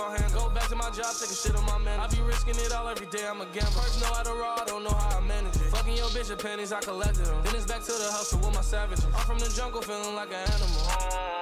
hands. Go back to my job, taking shit on my man. I be risking it all every day, I'm a gambler. First, no Adderall, I don't know how I manage it. Fucking your bitch, your panties, I collected them. Then it's back to the hustle with my savages. I'm from the jungle, feeling like an animal.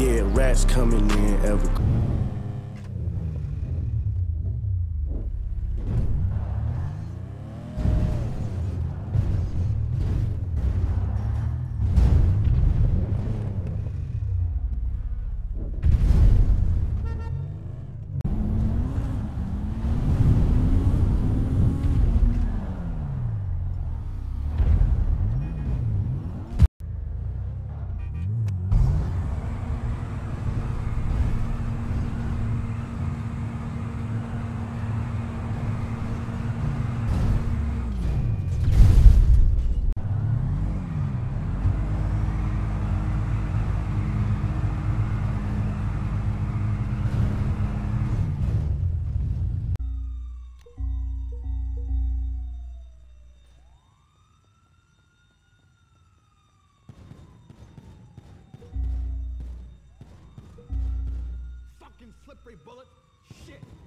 Yeah, rats coming in ever. fucking slippery bullet. Shit!